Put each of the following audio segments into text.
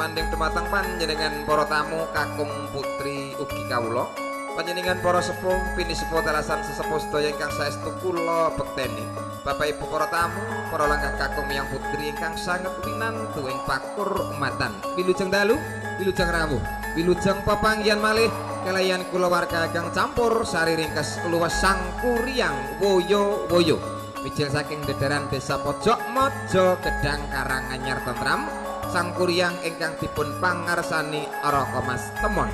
sumanding dumateng panjenengan para tamu kakung putri ugi kawula. Panjenengan para sepuh pinisepuh telasan sesepuh sedaya ingkang saestu kula bekteni. Bapak Ibu para tamu, para langkah kakung yang putri ingkang sanget winantu ing pakur umatan. Wilujeng dalu, wilujeng rawuh, wilujeng pepanggihan malih kelayan kula warga kang campur sari ringkes luwes sangkuriang woyo-woyo. Mijil saking dedaran desa Pojok Mojo Gedang Karanganyar Tentram Sangkuriang ingkang dipun pangarsani Araka Mas Temon.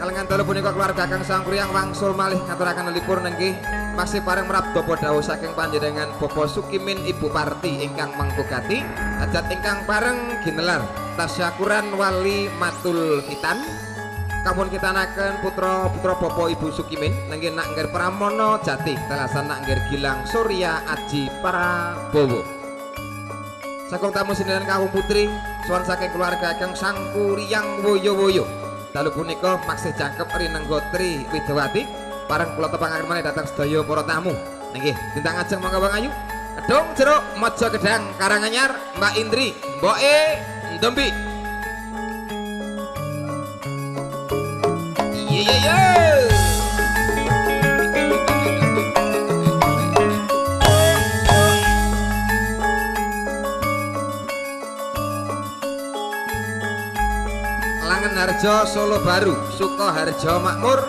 Kalengan dalu punika keluarga kang Sangkuriang wangsul malih ngaturaken lelipur nenggih masih pareng merap bapa dawuh saking panjenengan Bapa Sukimin Ibu Parti ingkang mangkugati ajat ingkang pareng ginelar tasyakuran wali matul hitan kamun kita naken putra putra Bapa Ibu Sukimin nenggih nak ngger Pramono Jati telasan nak ngger Gilang Surya Aji Prabowo Saking tamu sindiran kawung putri suan saking keluarga kang Sangkuriang Woyo-woyo dalu punika maksih jangkep rinenggo Tri Widawati Parang kula tepangaken maneh datang sedaya para tamu. Nggih, bintang ajeng monggo Bang Ayu. Kedung jeruk Mojo Gedang Karanganyar, Mbak Indri, Mboke Ndombi. Iya iya iya. Langen Harjo Solo Baru, Sukoharjo Makmur,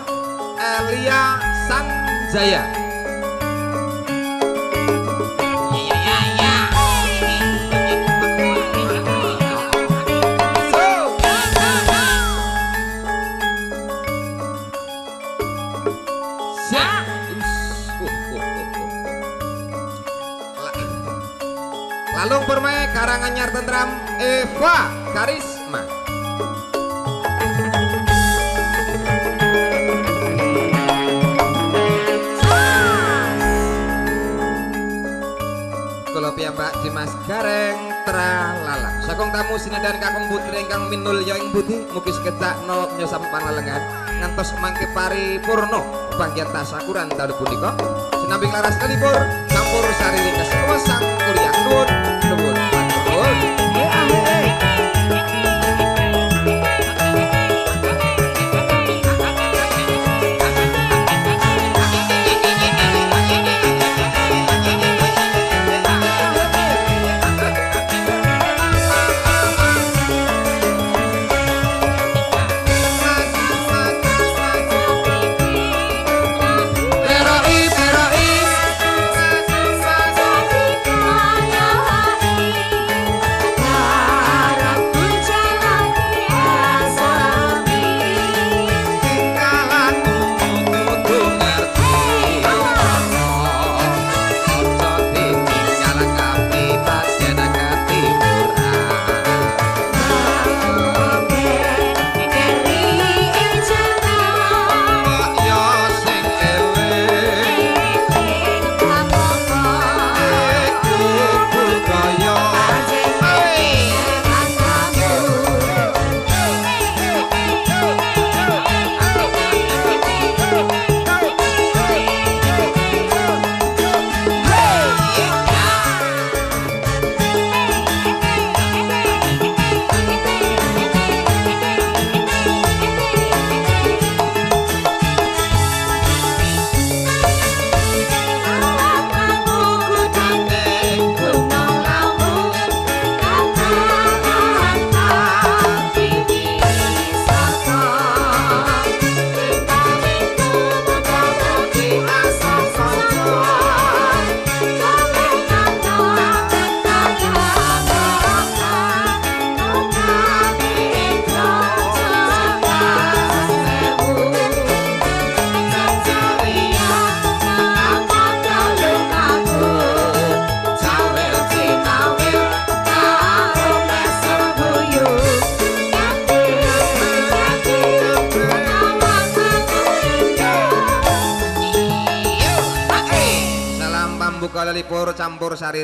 Elia Sanjaya. So. Siap. Uh, uh, uh, uh. La- Lalung permai Karanganyar Tentram Eva Karisma. Dimas Gareng Tralala. Saking tamu sinedan kakung putri ingkang minulya ing budi mugi sekecakno nyosam pangalengan ngantos mangke paripurna panggihan tasakuran dalu punika. Sinambi laras kalipur campur sari ringkes sang kuliah nuwun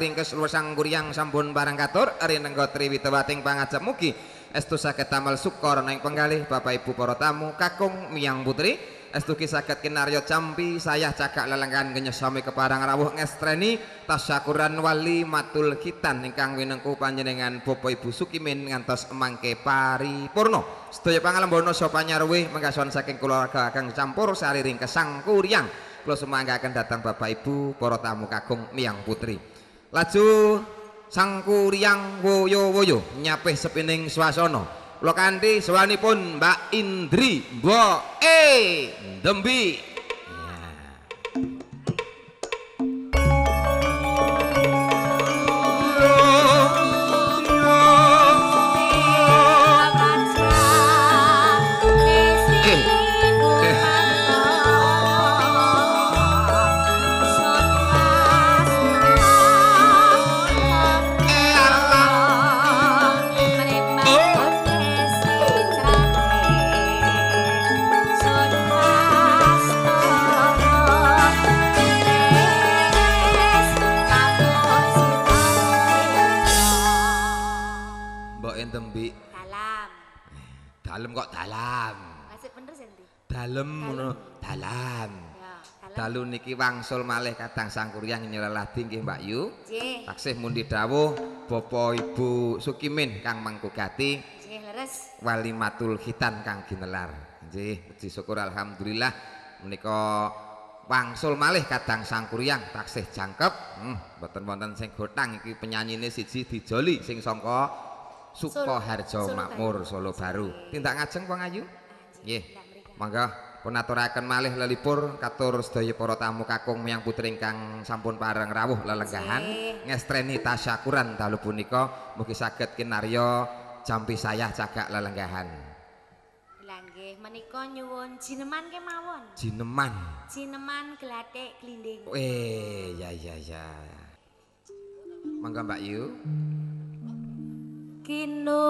ringkes luwesang kuryang sampun barang katur. Ari nenggo triwitawating pangajap mugi. Estu saged tamal syukur nang penggalih Bapak Ibu para tamu kakung miyang putri. Estu ki saged kinarya campi sayah cagak lelenggan genyesami keparang rawuh ngestreni. Tasyakuran wali matul khitan ingkang winengku panjenengan Bapak Ibu Sukimin ngantos mangke paripurna. Sedaya sapa nyarwe mengkason saking keluarga kang campur sariring kesangkuriang kula sumanggaken datang Bapak Ibu para tamu kakung miyang putri laju sangkuriang woyo-woyo nyapih sepining swasana. Kula kanthi sawanipun Mbak Indri Mbok E. Dembi dalem ngono dalam dalu niki wangsul malih kadang sangkuryang nyeleladi nggih Mbak Yu. Taksih mundi dawuh Bapak Ibu Sukimin kang mangkugati J leres. walimatul khitan kang ginelar. Nggih puji syukur alhamdulillah. Menika wangsul malih kadang sangkuryang taksih jangkep. Hmm, mboten wonten sing gotang iki penyanyine siji dijoli sing sangka Sukoharjo Makmur. Solo Baru. Tindak ngajeng Wong Ayu? Nggih Lah, mriki. monggo pun aturaken malih lelipur katur sedaya para tamu kakung miyang putri ingkang sampun pareng rawuh lelenggahan ngestreni tasyakuran dalu punika mugi saged kinarya jampi sayah cagak lelenggahan nggih, menika nyuwun jineman kemawon. jineman Jineman gelathek glinding. eh ya ya ya monggo Mbak Yu Kino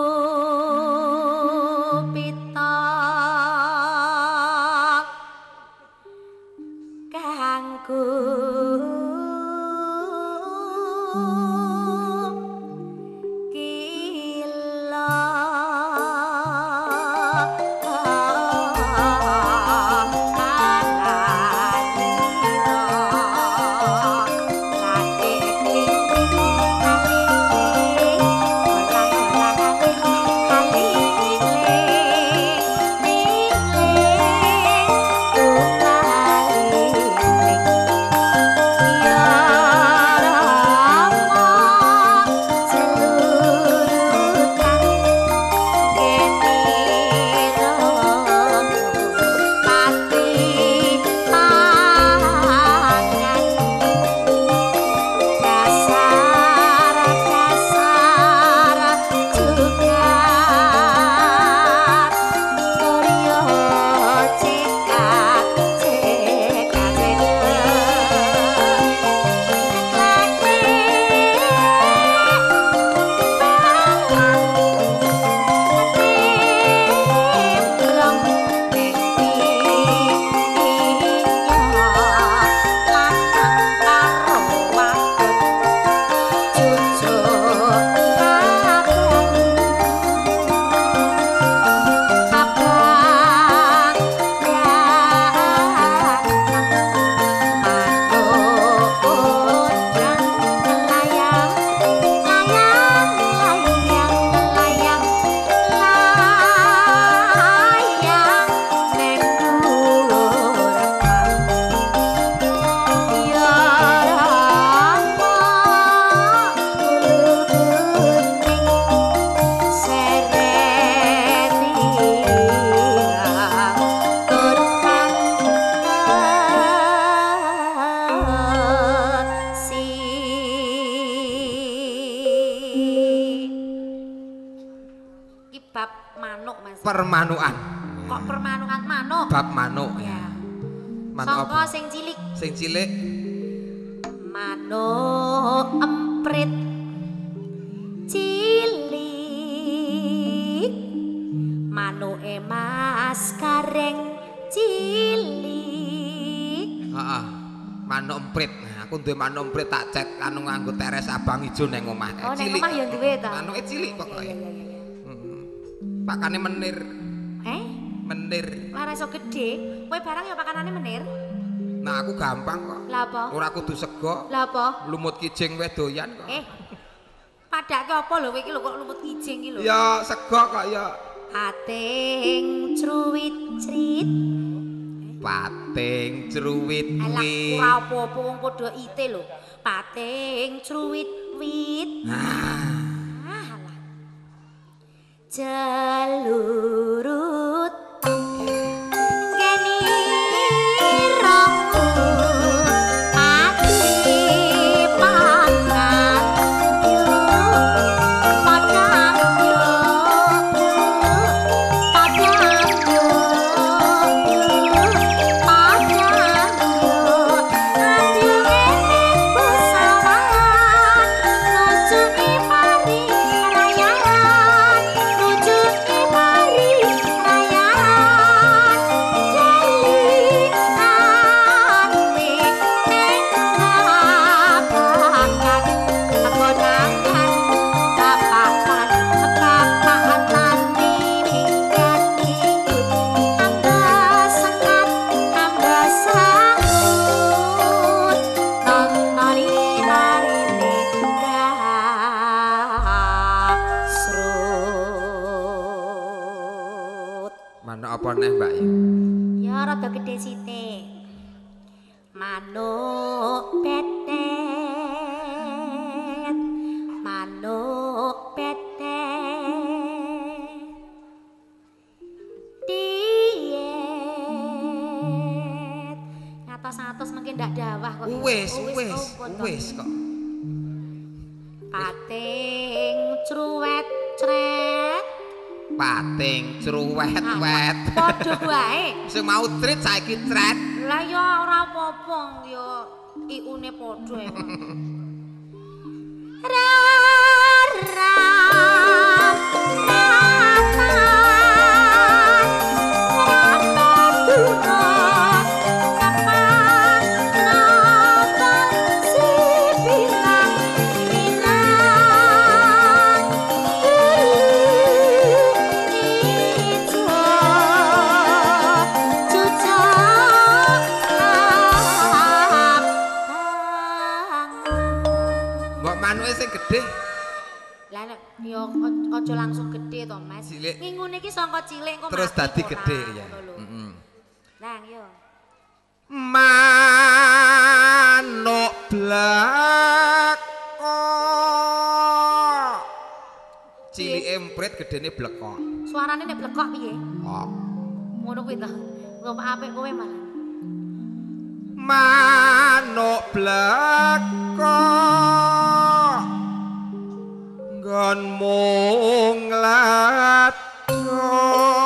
cilik. Manuk emprit cilik Manuke Mas Kareng cilik Heeh. Manuk emprit. Aku duwe manuk emprit tak cet anu nganggo teres abang ijo ning omah. Oh, Cilik. omah ya duwe ta? Manuke cilik pokoke. iya, iya, iya. Pakane menir, Eh, menir. lara iso gede. Kowe barang ya pakanane menir. Nah, aku gampang kok. Lah apa? Ora kudu sego, Lah apa? lumut kijing wae doyan kok. Eh. Padake apa lho kowe iki lho kok lumut kijing iki lho. Ya sego kok ya Ating cruwit crit. pating cruwit Alah wit. ora apa-apa wong padha ite lho. Pating cruwit wit. Ah, alah. Jalurut 100 mungkin ndak dawah kok. Wis, wis, wis oh, kok. Pating cruwet cret. Pating cruwet wet. Padha wae. Sing mau trit saiki cret. Lah ya ora apa-apa ya iune padha. Cilik. Ngingune iki saka cilik kok Terus dadi ora, gedhe ya. Heeh. Lah yo. Manuk bleko. Cilik emprit gedene blekok. Suarane nek blekok piye? Oh. Ngono kuwi to. Kok apik kowe malah. Manuk bleko. Nggonmu nglat. Senhor.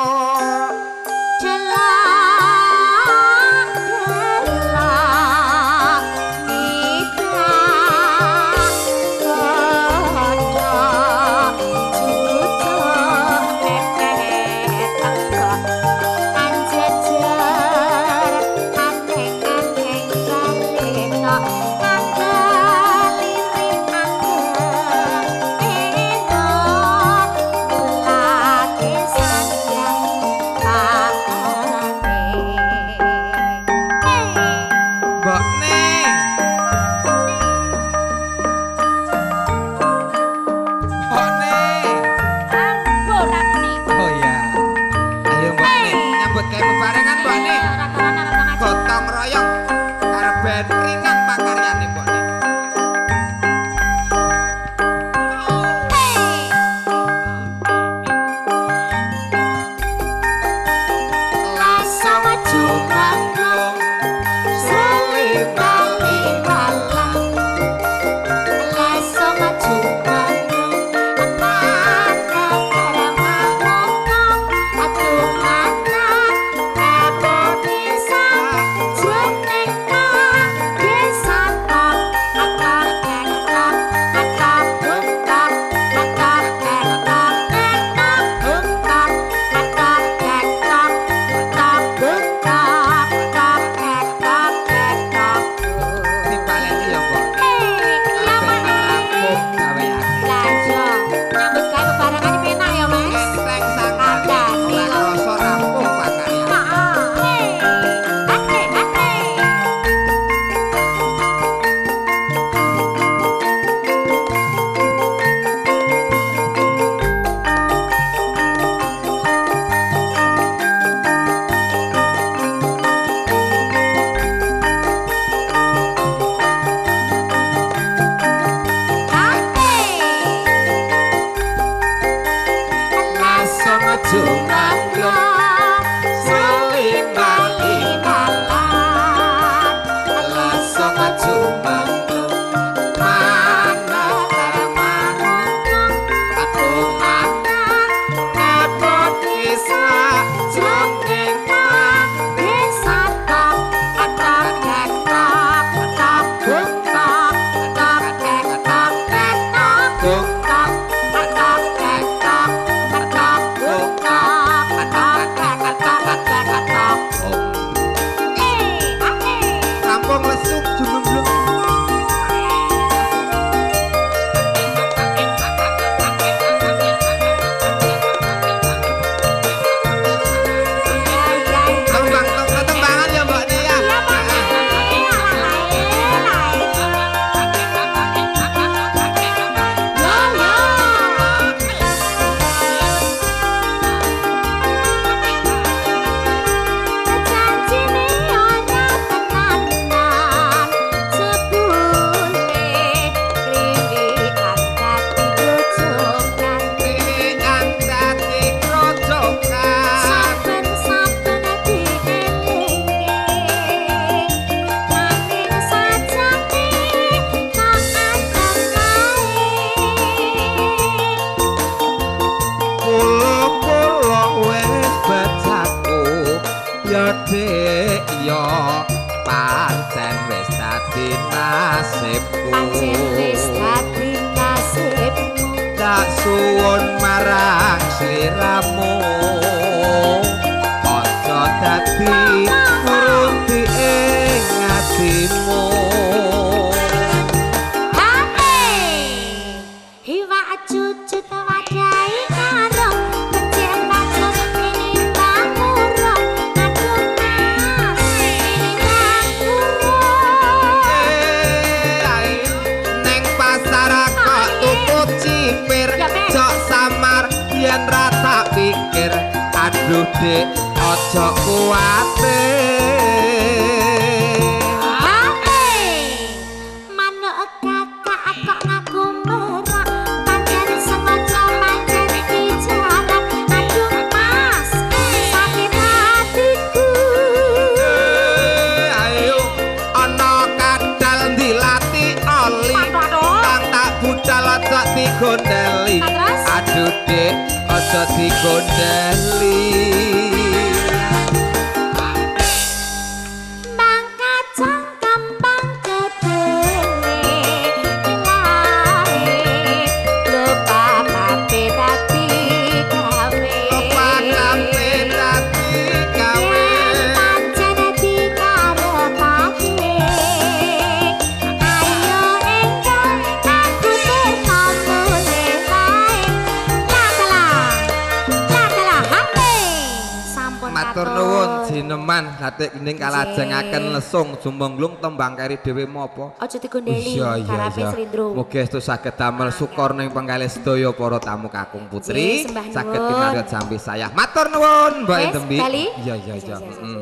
Jineman gatik ning kalajengaken lesung jumenglung tembang kari dhewe mopo. Aja digondeli Iya iya karape iya. Slindro. Mugi estu saged damel syukur ning penggalih sedaya para tamu kakung putri. Saged nuwun. kinarya jambi saya. Matur nuwun Mbak bali? Iya iya iya. Iya, iya.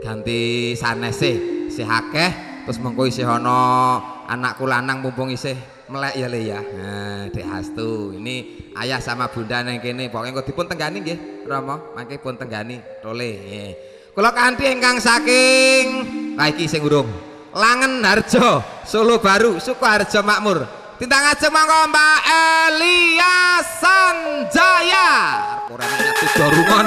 Ganti sanese sih akeh terus mengko isih ana anakku lanang mumpung isih melek ya le ya. Nah, Dek Hastu. Ini ayah sama bunda nang kene. Pokoke engko dipun tenggani nggih, Rama. Mangke pun tenggani tole. Nggih. Kula kanthi ingkang saking iki sing urung. Langen Harjo, Solo Baru, Sukoharjo Makmur. Tintang ajeng monggo Mbak Elia Sanjaya. Ora nyatu dorungan.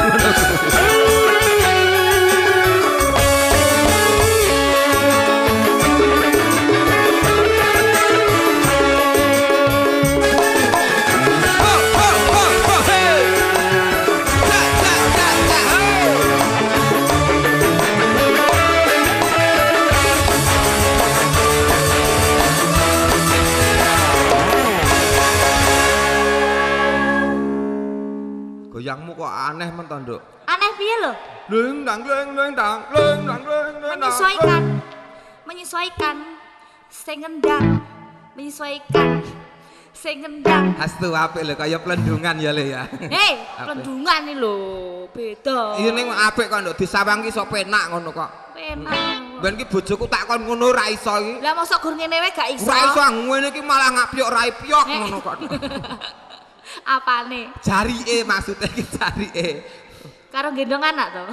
Goyangmu kok aneh men to, Nduk? Aneh piye lho? Leng dang leng leng dang leng dang leng leng dang. Menyesuaikan. Menyesuaikan. Sing ngendang. Menyesuaikan. Sing ngendang. Hastu apik lho kaya plendungan ya le ya. Hei, Apa? pelendungan nih lho, beda. Iya ning apik kok Nduk disawang ki iso penak ngono kok. Penak. Ben ki bojoku tak kon ngono ra iso iki. Lah mosok gur ngene wae gak iso. Ora iso ngene iki malah ngapyok ra piyok Eh. ngono kok. Apane? Jarike maksudnya ki jarike. Karo gendong anak to.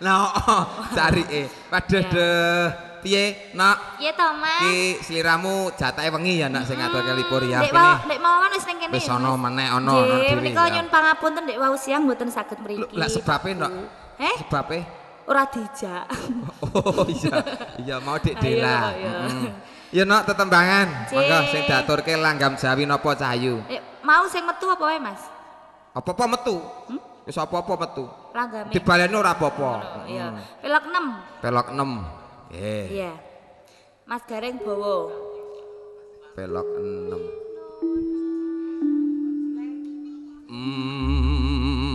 Nah, oh, jarike. Waduh Ya. deh. Piye, Nak? Iya to, Mas. Ki sliramu jatahe wengi ya nak sing ngaturke libur ya Dek kene. mau dek mau kan wis ning kene. Wis ana meneh ana menika nyun pangapunten dek wau siang mboten saged mriki. Lah sebabe, Nak? Eh? Sebabe Ora dijak. Oh iya, iya mau dik Ayo, Dela. Ya nak tetembangan. Monggo sing diaturke langgam Jawi napa Cahayu. Eh, mau sing metu apa wae, Mas? Apa-apa metu. Wis apa-apa metu. Langgame. Dibaleni ora apa-apa. Iya. Mm. Pelok 6. Pelok 6. Nggih, Iya. Mas Gareng bawa. pelok 6.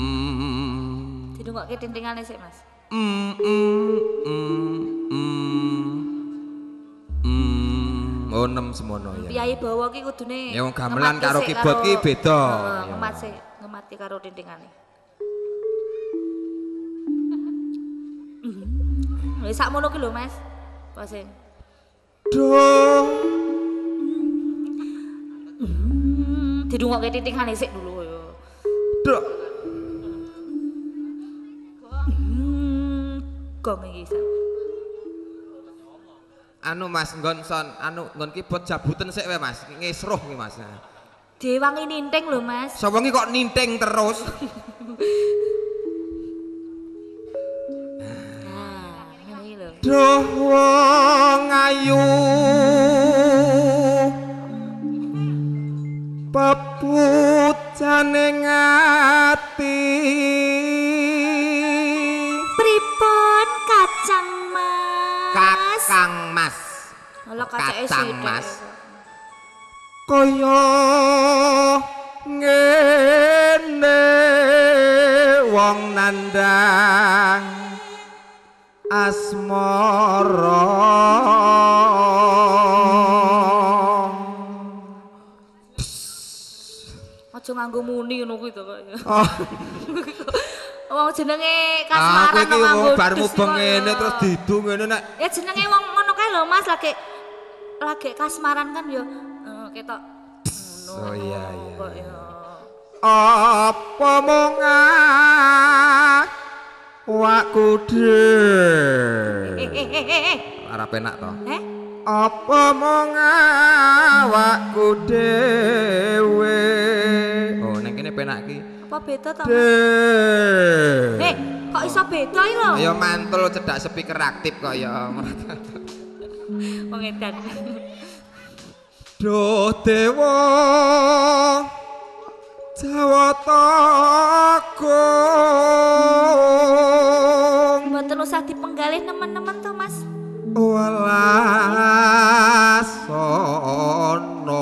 Mm. Didungokke tintingane sik, Mas. Mm, mm, mm, mm. Oh, 6 semono ya. Piyayi bawa ki kudune Ya, wong gamelan karo keyboard ki beda. Heeh, ngemat sik, ngemati karo tintingane. Mhm. Wis sakmono ki lho, Mas. Pasing. Do. Hmm, didungokke tintingane sik dulu ya. Do. Hmm, gong iki sak. Anu Mas nggon son, anu nggon keyboard jabuten sik wae Mas. Ngesruh ki Mas. Dewangi ninting lho, Mas. Sawengi kok ninting terus. Oh, Wong jenenge kasmaran kok nganggo bar mubeng ngene terus didu ngene nek Ya jenenge wong ngono kae lho Mas lagi lagi kasmaran kan ya eh, ketok ngono. Oh, iya, iya, kok iya. ya. apa mong waku dhewe eh. ora penak to Eh? apa mong awakku dhewe oh ning kene penak ki Apa beda to? Mas? dhewe Eh, kok iso beda iki lho? ya mantul cedak speaker aktif kok ya Wong edan. Duh dewa Jawata Agung Mboten usah dipenggalih teman-teman to, Mas. walasono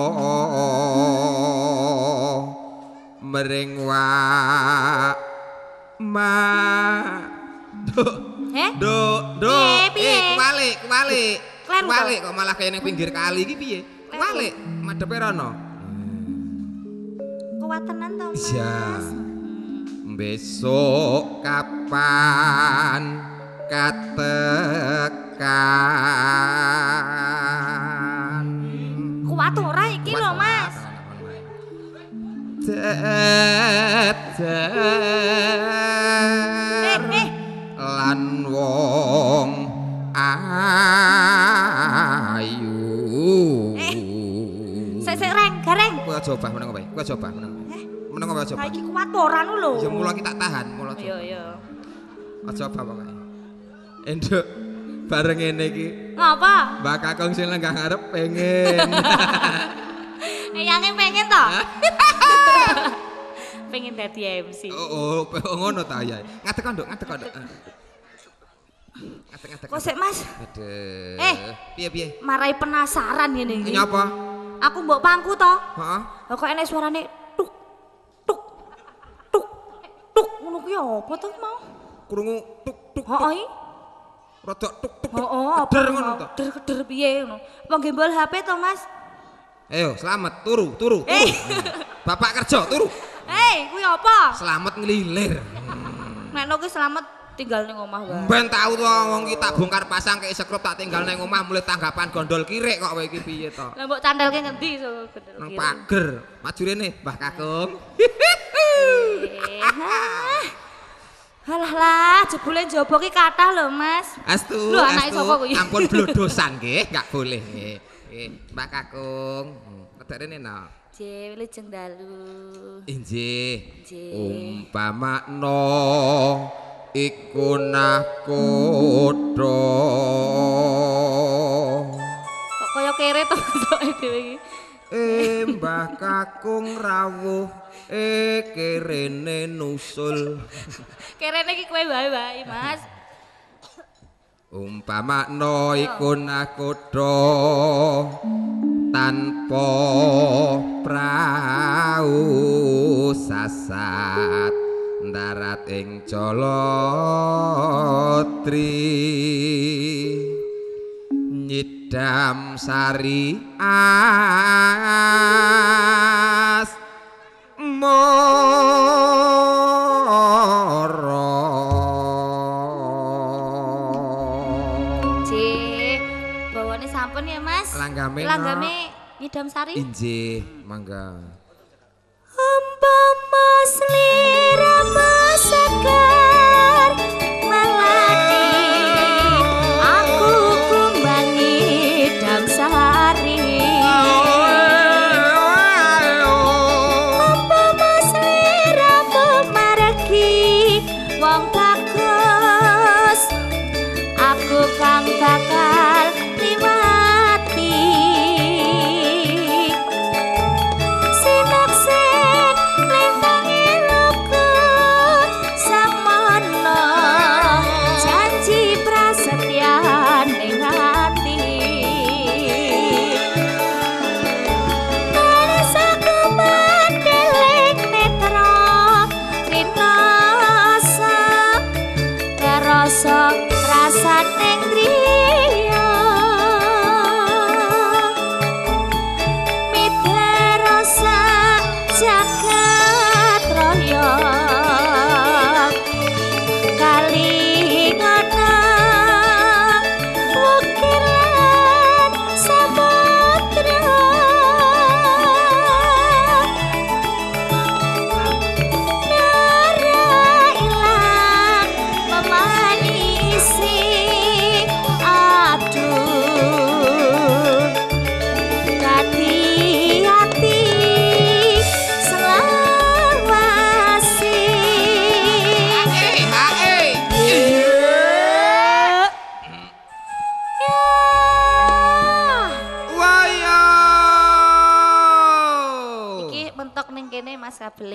mering wa ma. Do Eh? do do. Piye, piye? eh kuwalik. Kuwalik kuwalik kok malah kayak ning pinggir kali iki piye? Kuwalik. Madepe rono Kuwatenan to, Mas. iya besok kapan katekan? Kuat ora iki lho, Mas. Eh, eh. lan wong ayu Sik sik reng, gareng. Kowe coba meneng kowe. Kowe coba meneng. Meneng kowe coba. Ha iki kuat ora nu lho. Ya mula kita tahan, mula Iya, iya. Aja apa pokoke. Enduk bareng ngene iki Ngapa? Mbak Kakung sing lenggah ngarep pengen. Eyange pengen to? pengen dadi MC. oh, oh, oh, ngono ta ya. Ngadeg kok, ngadeg kok, Nduk. Ngadeg ngadeg. Kok sik, Mas? Aduh. Eh. piye piye? Marai penasaran ngene iki. Nyapa? Aku mbok pangku to. Heeh. Lah kok enek suarane tuk tuk tuk tuk ngono kuwi apa to mau? Krungu tuk tuk. Heeh. Rada tuk tuk. Heeh, apa Keder ngono to. Keder keder piye ngono. Apa gembol HP to, Mas? Ayo, selamat turu, turu, turu. Eh. Bapak kerja, turu. Hei, kuwi apa? Selamat ngelilir. Nek no kuwi selamat tinggal ning omah wae. Ben tau to wong ki tak bongkar pasang kayak sekrup tak tinggal nang omah mulai tanggapan gondol kirik kok kowe iki piye to? Lah mbok candelke ngendi so Nang kiri. pager. Maju rene, Mbah Kakung. Eh, ah. Alah lah, jebule njaba ki kathah lho, Mas. Astu, Lho, anake astu. sapa kuwi? Ampun blodosan nggih, enggak boleh nggih. Nggih, Mbah Kakung. Kedek rene no. Je wilujeng dalu. Injih. Injih. Umpamakno iku nakodo. Kok kaya kere to dhewe iki. Eh Mbah Kakung rawuh eh kerene nusul. Kerene iki kowe wae-wae, Mas. Umpamakno iku nakodo tanpa prau sasat darat ing Colotri nyidam sari as moro Langgame, Langgame ngidam sari. injih mangga Umpama sliramu segar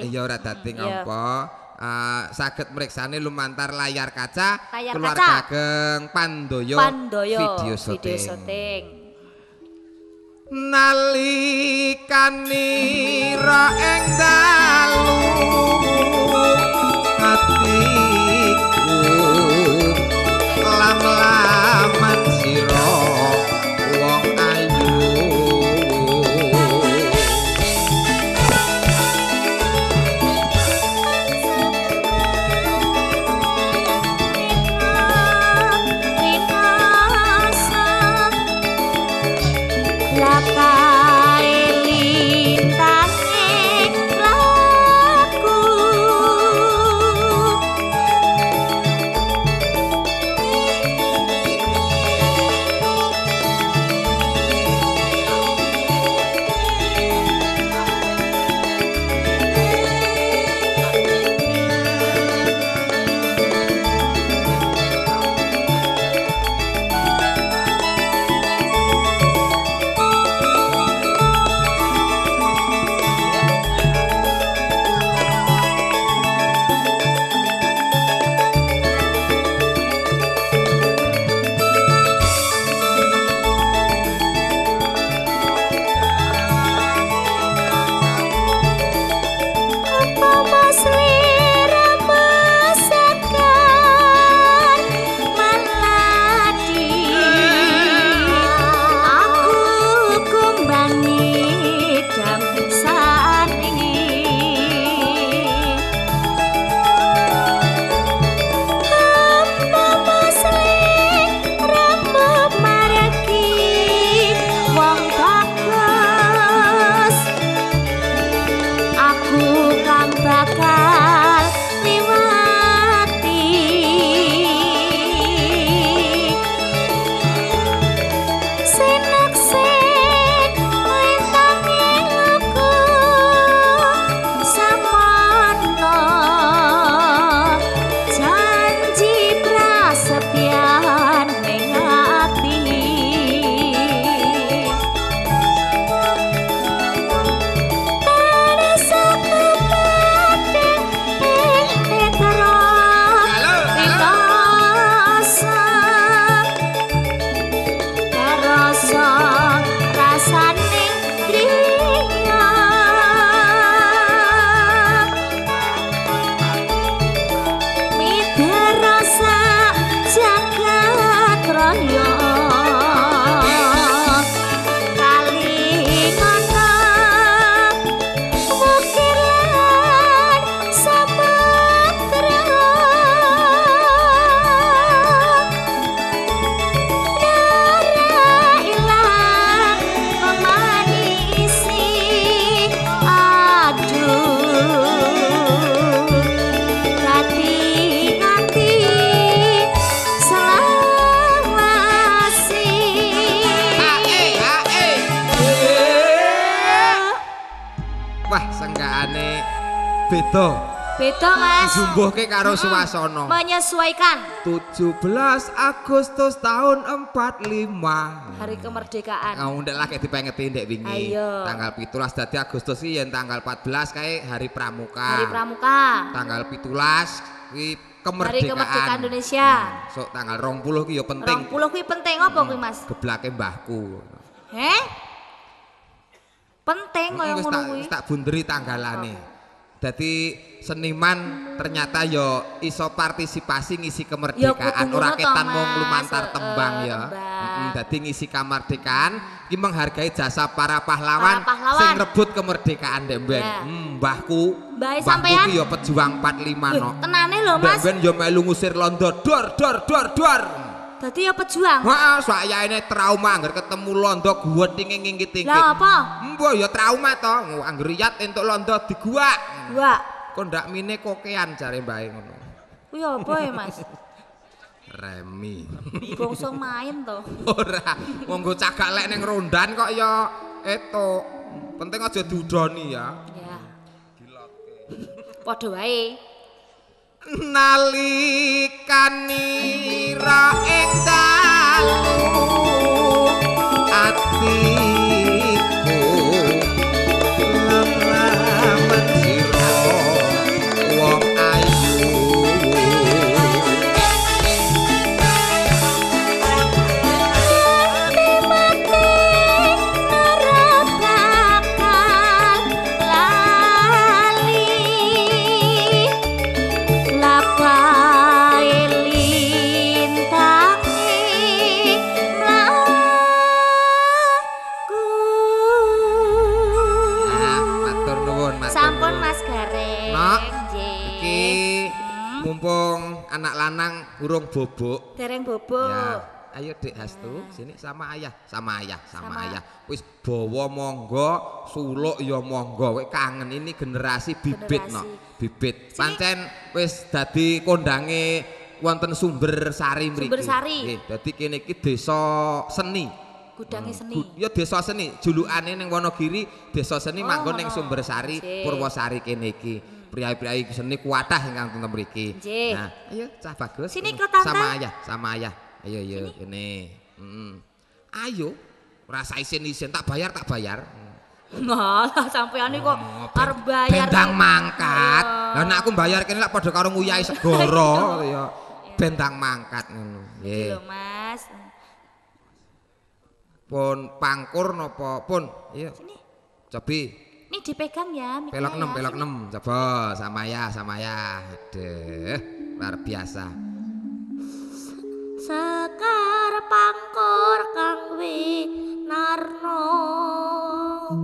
Iya ora dadi ngapa. Uh, saged meriksani lumantar layar kaca Layar keluar kaca. kageng Pandoyo, Pandoyo video syuting. video syuting. nalikani ra ing dalu atiku Mas. Jumbuhke karo suasana. Menyesuaikan 17 Agustus tahun 45. hari kemerdekaan. Ngomong ndek lah kayak dipengeti ndek wingi. Ayo. Tanggal 17 dadi Agustus iki yen tanggal 14 kae hari pramuka. Hari Pramuka. Tanggal 17 kuwi kemerdekaan. Hari kemerdekaan Indonesia. So tanggal 20 ki ya penting. 20 kuwi penting apa kuwi, Mas? Geblake mbahku. Heh? Penting kaya Wis ngono tak kuwi. tak bunderi tanggalane. Dadi seniman ternyata yo iso partisipasi ngisi kemerdekaan kudu ora ngono ketan mung lumantar tembang ya. Heeh, dadi ngisi kemerdekaan iki menghargai jasa para pahlawan, Para pahlawan. sing rebut kemerdekaan ndek mben. Ya. Hmm, mbahku. Mbah sampean? yo pejuang 45 Wih, no. tenane lho, Mas. yo melu ngusir londo dor dor dor dor. Dadi ya pejuang. Wah, saya ini trauma anggar ketemu londo tinggi tinggi. Lah apa? Mbok ya trauma to, anggar riyat entuk londo di gua. Gua. Kok ndak mine kokean jare mbae ngono. Kuwi apa ya, Mas? Remi. Bongso main to. Ora, monggo cagak lek ning rondan kok ya eto. Penting aja diudoni ya. Ya. Padha wae. nalikani ra ing dalu ati lanang burung bobok Dereng bobok. Ya, ayo Dek Hastu, sini sama ayah, sama ayah, sama, Sama. ayah. Wis bawa monggo, suluk ya monggo. Kowe kangen ini generasi bibit no, Generasi. bibit. Pancen wis dadi kondange wonten Sumber Sari mriki. Sumber Sari. Nggih, dadi kene iki desa seni. Gudange seni. Gu- Ya desa seni, julukane ning Wonogiri, desa seni Oh, manggon ning ngono. Sumber Sari, Nggih. Purwosari kene iki. Priai-priai seni kuatah ingkang teng mriki. Nah, ayo cah bagus. Sini Hmm, ke tante. Sama ayah, sama ayah. Ayo ayo ini. Mm. Ayo. Rasa isin-isin tak bayar tak bayar. Malah sampean iki kok Oh, arep bayar. Bendang mangkat. Iya. Lah nek aku bayar kene lak padha karo nguyai segara ya. Bendang mangkat ngono. Iki Nggih. lho, Mas. Pun pangkur napa pun. Iya. Cobi. Ini dipegang ya, Pelok ya. 6, pelok 6. Coba sama ya, sama ya. Aduh, luar biasa. Sekar pangkur kang winarno.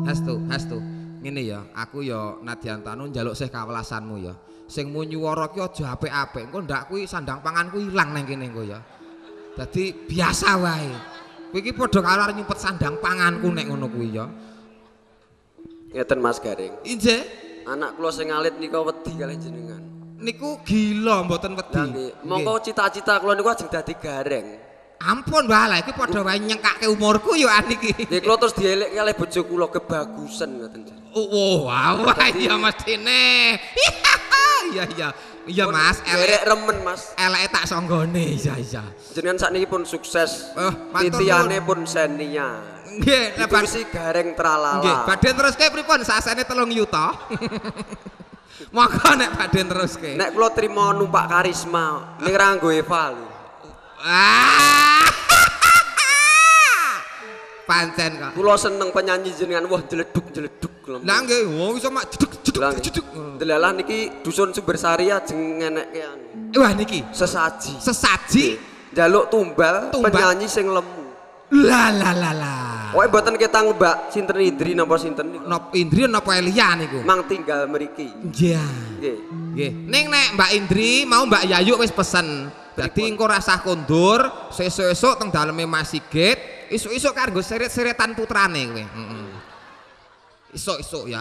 Hastu, hastu. Ngene ya, aku ya Nadiantanu njaluk sih kawelasanmu ya. Sing mu nyuwara ki aja apik-apik. Engko ndak kuwi sandang panganku ilang nang kene engko ya. Dadi biasa wae. Kowe iki padha karo nyumpet sandang panganku nek ngono kuwi ya. Ngeten Mas Garing. Inje, Anak kula sing alit nika wedi kalih jenengan. niku gila mboten wedi. Lah nggih, mongko cita-cita kula niku ajeng dadi gareng. Ampun Mbah, iki padha wae nyengkake umurku ya aniki. Nggih kula terus dielik kalih bojo kula kebagusan ngoten. Oh, oh wow, iya mestine. Iya iya. Iya Mas, elek remen Mas. eleke tak songgone. Iya iya. Jenengan sakniki pun sukses. Oh, Titiane nuwun. pun senia. Nggih, bad- Ditulis gareng tralala. nggih, badhe teruske pripun sasene 3 yuta. Maka nek badhe teruske. Nek kula trimo numpak karisma ning Ranggo Eva lho. Ah. Pancen kok. Kula seneng penyanyi jenengan wah jeleduk-jeleduk kula. Lah nggih, wong iso mak jeduk jeduk Lah jeduk. Delalah niki dusun Sumber Sari ajeng ngenekke anu. Wah niki Sesaji. sesaji. Jaluk tumbal, Tumbal. penyanyi sing lemu. La la la la. Pokoke mboten ketang Mbak sinten Indri napa sinten niku. Nop Indri napa Elia niku? Mang tinggal mriki. Iya. Nggih. Nggih. Ning nek Mbak Indri mau Mbak Yayu wis pesen. Dadi engko rasah kondur, sesuk-esuk teng daleme Mas Sigit, isuk-isuk kanggo seret-seretan putrane kowe. Heeh. Isuk-isuk ya.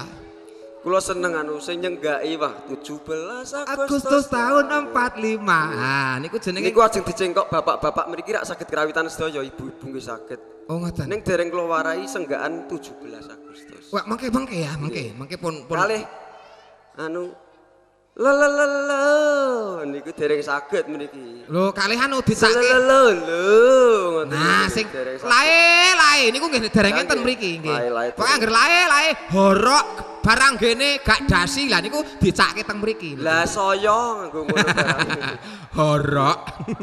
Kula seneng anu sing nyenggaki wah 17 Agustus, Agustus tahun 45. Ah, niku jenenge Niku ajeng dicengkok bapak-bapak mriki rak saged kerawitan sedaya ibu-ibu nggih saged. Oh ngoten. Ning dereng kula warai senggaan 17 Agustus. Wah, mangke mangke ya, mangke, mangke pun pun Kalih anu Lelelele niku dereng saged mriki. Lho kalihan udah disake. Lelelele ngoten. Nah, sing lae lae niku nggih dereng enten mriki nggih. Lae, lae, Pokoke anggere lae lae horok barang gene gak dasi lah niku dicake teng mriki. Lah saya nganggo ngono barang. horok.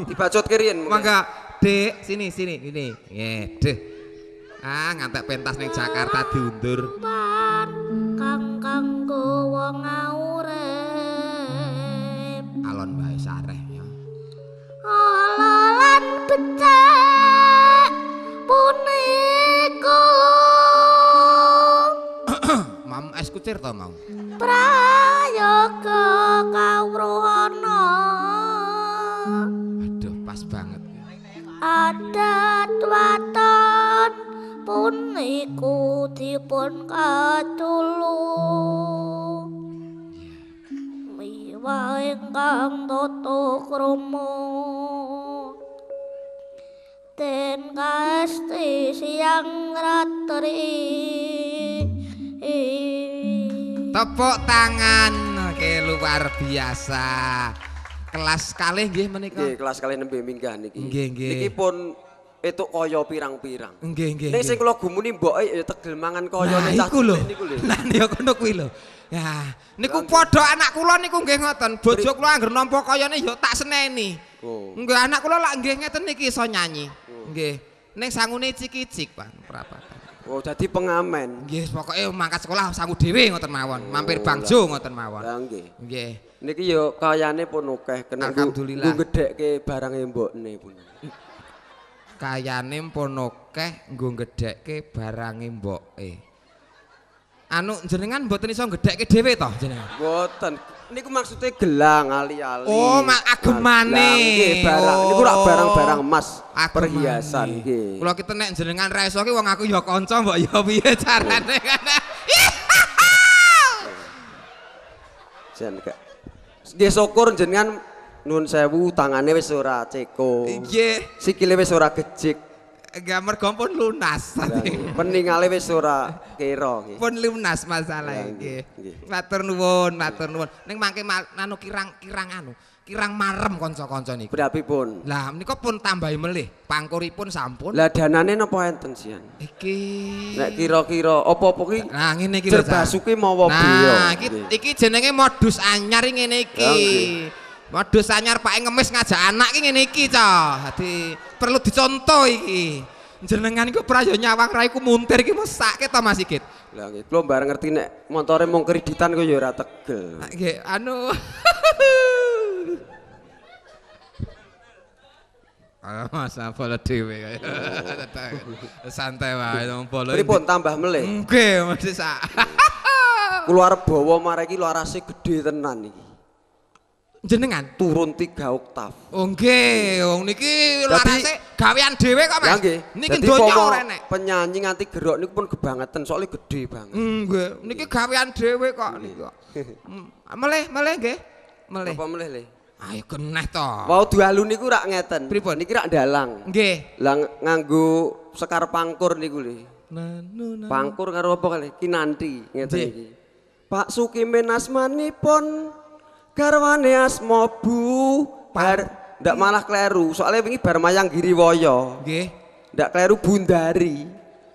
Dibacotke riyen mungkin. Mangga Dek, sini sini ini. Nggih, Dek. Ah, ngantek pentas ning Jakarta diundur. kang kanggo wong urip Alon bae sareh ya. alalan becek punika Mam es kucir to mau. prayoga kawruhana Aduh, pas banget. Adat waton puniku dipun katulung miwa ingkang tata krama den kasti siang ratri Tepuk tangan. Oke, luar biasa. Kelas kalih nggih menika. Nggih, kelas kali nembe minggah niki. Nggih, nggih. Niki pun etuk kaya pirang-pirang. Nggih, nggih. Nggih. sing kula gumuni mboke ya tegel mangan kayane Nah, cah niku lho. Lah ya kono kuwi lho. Ya, niku padha anak kula niku nggih ngoten. Bojo kula anggere nampa kayane ya tak seneni. Oh. Nggih anak kula lak nggih ngeten niki iso nyanyi. Nggih. Ning sangune cicik-cicik, Pak, perapatan. Oh, dadi pengamen. Nggih, pokoke mangkat sekolah sangu dhewe ngoten mawon. Mampir Oh, Bangjo ngoten mawon. Lah nggih. Nggih. Niki ya kayane pun akeh kena Alhamdulillah. nggo gedhekke barange mbokne pun. Kayane pun akeh nggo gedhekke barange mboke. Anu jenengan mboten iso gedhekke dhewe to jenengan? Mboten. Niku maksudnya gelang ali-ali. Oh, mak agemane. Nggih, barang. Niku rak Oh. barang-barang emas, Agemane. perhiasan nggih. Kula kita nek jenengan ra iso ki wong aku ya kanca mbok ya piye carane kan. Jan gak. Nggih syukur jenengan nun sewu tangane wis ora ceko. Nggih, Sikile wis ora gejik. Enggak mergo pun lunas tadi. Peningale wis ora kira nggih. Pun lunas masalah nggih. Matur nuwun, matur nuwun. Ning mangke anu kirang-kirang anu, kirang marem kanca-kanca niku. Berapipun? Lah menika pun tambahi melih, pangkuripun sampun. Lah danane napa enten sian? Iki. Nek kira-kira apa-apa ki Nah, ngene iki lho. Jerbasuke mawa Nah, biya. iki, iki jenenge modus anyar iki ngene iki. Ya, nggih. Modus anyar Pak ngemis ngajak anak iki ngene iki, Cah. Dadi perlu dicontoh iki. Jenengan iku prayo nyawang raiku muntir iki mesake to Mas Sigit. Lah nggih, kula bareng ngerti nek montore mung kreditan kok ya ora tegel. Nah, Nggih, anu. Ah, masa polo dhewe kaya. Santai wae wong polo. Pripun tambah melih? Nggih, mesti sak. Keluar bawa mareki larase gede tenan iki. Jenengan Turun 3 oktav. Oh nggih, wong niki larase gawean dhewe kok Mas. Nggih. Niki donya ora enek. Penyanyi nganti gerok niku pun kebangetan soalnya gede banget. Nggih, niki gawean dhewe kok niki. Hmm, Melih, melih nggih. Melih. Apa melih le? Ayo keneh to. Wau dualu niku rak ngeten. Pripun? Niki rak dalang. Nggih. Lah ng- nganggo sekar pangkur niku le. Pangkur karo apa kali? Kinanti ngeten iki. Pak Sukimen asmanipun garwane asma Bu bar ndak malah kleru. Soalnya wingi bar mayang Giriwaya. Nggih. Ndak kleru Bundari.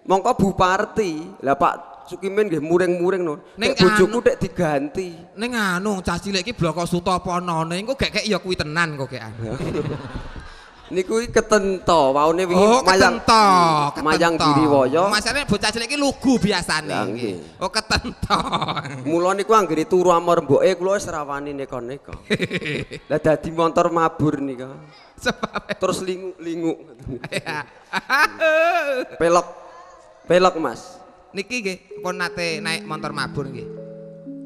Mongko Buparti. Lah Pak Sukimen nggih muring-muring no. Nek bojoku anu- nek diganti. Ning anu cah cilik iki bloko Sutapanane engko gek-gek ya kuwi tenan kok gekan. Niku ketento, waune wingi Oh, mayang ketento, mayang ketento. Giriwaya. Masane bocah cilik iki lugu biasane. Nggih. Oh, ketento. Mula niku anggere turu amor mboke kula wis rawani neka-neka. Lah dadi motor mabur nika. Terus lingu-lingu. ya. Pelok. Pelok, Mas. Niki nggih pun nate naik motor mabur nggih.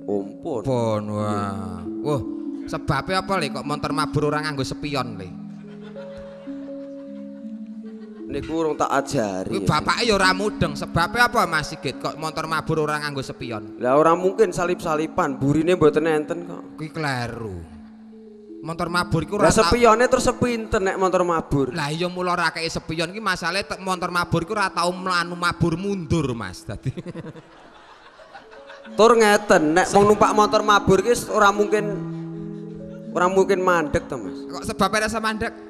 Ompun. Pun wah. Wah, sebabnya apa le kok motor mabur orang nganggo spion le? Niku urung tak ajari. Kuwi bapake ya ora mudeng. Sebabnya apa Mas Sigit kok motor mabur orang nganggo spion? Lah ora mungkin salip-salipan, burine mboten enten kok. Kuwi kleru. Motor mabur iku ora sepione terus sepinten nek motor mabur. Lah iya mula ora kei spion iki masalahe tek motor mabur iku ora tau mlanu mabur mundur Mas. Dadi Tur ngeten, nek wong numpak motor mabur ki ora mungkin Ora mungkin mandek to, Mas. Kok sebabnya rasa mandek?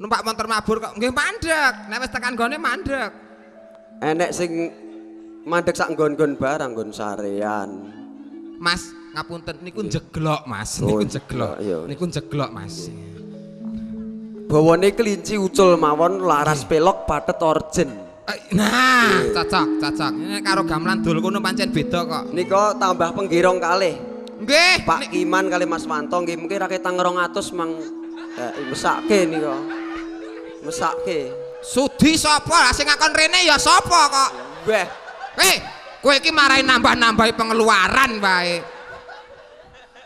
Numpak motor mabur kok nggih mandek. Nek wis tekan gone mandek. Enek sing mandek sak nggon-nggon barang nggon sarean. Mas, ngapunten niku jeglok, Mas. Oh, Niku jeglok, jeglok. iya. Niku jeglok, Mas. Bawane kelinci ucul mawon laras pelok patet orjen. Eh, Nah, cocok, cocok. Ini karo gamelan dul kono pancen beda kok. Nika tambah penggirong kalih. Nggih. Pak Kiman kali Mas Wanto nggih mungkin rakyat tang 200 mang eh, mesake nika. Mesake. Sudi sapa? Sing ngakon rene ya sapa kok? Weh, Eh, kowe iki marahi nambah-nambahi pengeluaran wae.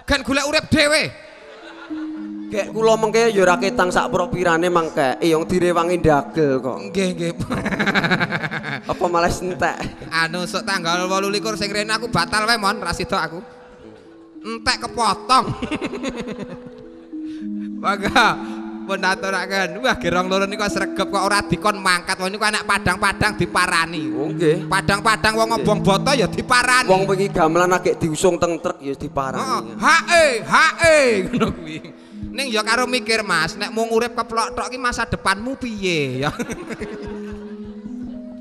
Kan golek urip dhewe. Kayak kula mengke ya ora ketang sak propirane mangke yang direwangi ndagel kok. Nggih, nggih. Apa malah entek? anu sok tanggal 28 sing rene aku batal wae mon, ra sida aku. Entek kepotong. Mangga penaturaken. Wah, gerong loro niku sregep kok ora dikon mangkat. Wong niku anak Padang-padang diparani. Oh nggih. Padang-padang wong ngobong boto ya diparani. Wong wingi gamelan agek diusung teng truk ya Heeh, diparani. hae, hae ngono kuwi. Ning ya karo mikir Mas, nek mung urip keplok tok ki masa depanmu piye ya.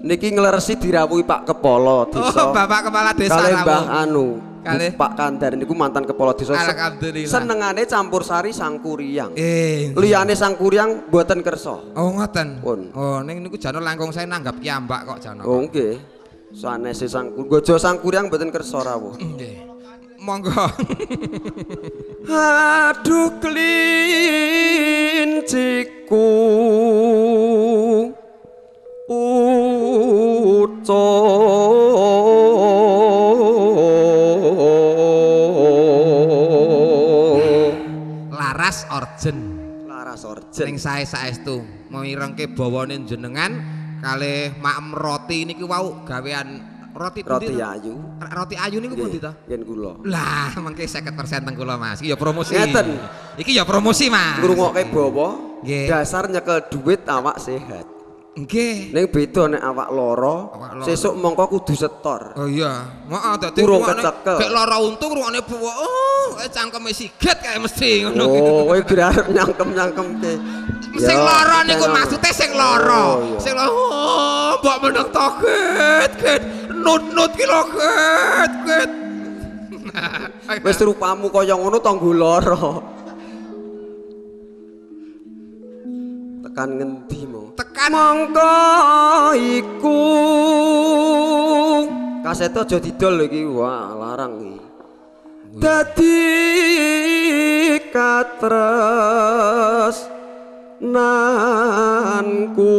Niki ngleresi dirawuhi Pak Kepala desa. Oh, Bapak Kepala Desa Kalih rawuh. Mbah Anu. Kalih. Pak Kandar niku mantan kepala desa. Alhamdulillah. Senengane campur sari sangkuriang. Eh. Liyane sangkuriang mboten kersa. Oh ngoten. Pun. Oh ning niku jano langkung saya nanggap kiambak kok jano. Oh nggih. Sanese sangkur gojo sangkuriang mboten kersa rawuh. Nggih. Monggo. Aduh klinciku ucul Laras Orjen. Laras Ning orjen sae saestu mirengke bawane jenengan kalih maem roti niki wau gawean roti roti ayu Roti ayu niku pundi to? yen kula Lah, mengke 50% teng kula Mas. Iki ya promosi. Ngeten. Iki ya promosi Mas. ngrungokke bawa Nggih. dasar nyekel duit awak sehat Nggih. ning beda nek awak loro. sesuk mongko kudu setor Oh iya, heeh dadi Urung rungokne- kecekel. Gek lara untung rungokne buwo. Oh, eh cangkeme siget kae mesti ngono gitu. oh kowe berharap nyangkem-nyangkemke Sing lara niku maksudnya sing lara. Oh. Sing lara, oh, mbok meneng to ket, ket. Nut-nut ki lho ket, ket. Wis rupamu kaya ngono tanggo lara. Tekan ngendi mau? Tekan Mongko iku. Kaset aja didol iki. Wah, larang iki. Dadi katres nanku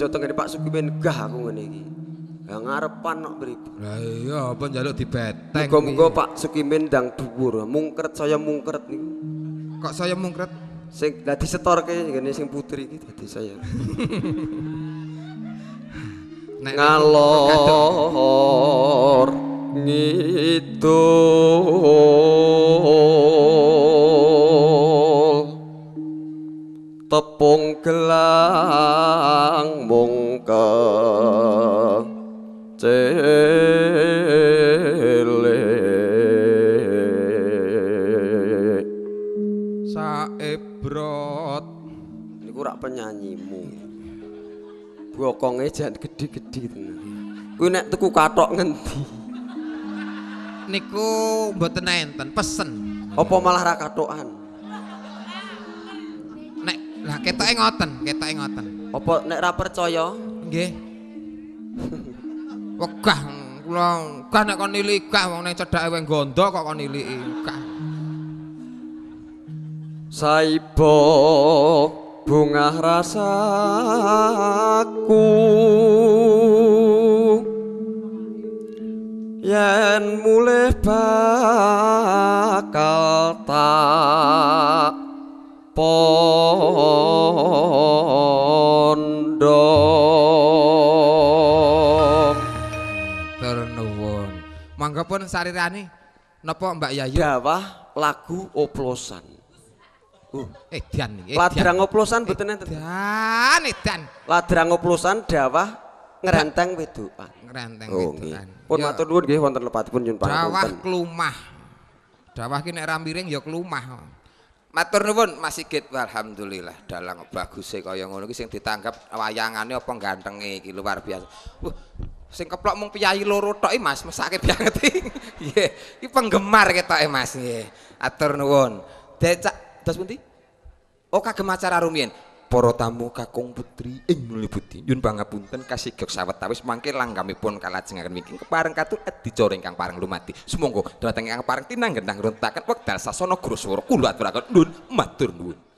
jauh tengene Pak Sukimen gah aku ngene iki. Ya ngarepan kok mriku. Lah iya apa njaluk dibeteng. Muga-muga Pak Sukimen ndang dhuwur, mungkret saya mungkret niku. Kok saya mungkret? Sing dadi setorke ngene sing putri iki dadi saya. Nek Ngalor ngidul tepung gelang mung cilik saebrot. niku rak penyanyimu bokonge jan gede-gede tenan kuwi nek tuku kathok ngendi Niku mboten enten pesen. apa malah ra kathokan Nek lah ketoke ngoten, ketoke ngoten. apa nek ra percaya Nggih. Wegah kula gah nek kon niliki gah wong ning cedhake weng gondo kok kon niliki. Saibo bunga rasaku Yen mulih bakal tak pondok Mangga pun sarirani napa Mbak Yayu? Dawah lagu oplosan uh, Edan iki. Ladrang oplosan betul enten Dan edan. Ladrang oplosan dawah ngerenteng wedokan. ngrenteng Oh. Pun Ya, matur nuwun nggih wonten lepatipun nyun Dawah pangapunten. klumah. Dawah ki nek ra miring ya klumah. Matur nuwun Mas Sigit, alhamdulillah dalang baguse kaya ngono ki sing ditanggap wayangane apa gantenge iki luar biasa. Wah, sing keplok mung piyayi loro tok Mas, mesake banget iki. Nggih, iki penggemar ketoke Mas nggih. Atur nuwun. Decak dos pundi? Oh kagem acara rumiyin. Para tamu kakung putri ing mliputi nyun pangapunten kasih gek sawetawis mangke langgamipun kalajengaken miki kepareng katur adicara ingkang pareng lumati. Sumangga dhateng ingkang pareng tinanggenang runtaken wekdal sasana groswara kula aturaken nuwun matur nuwun.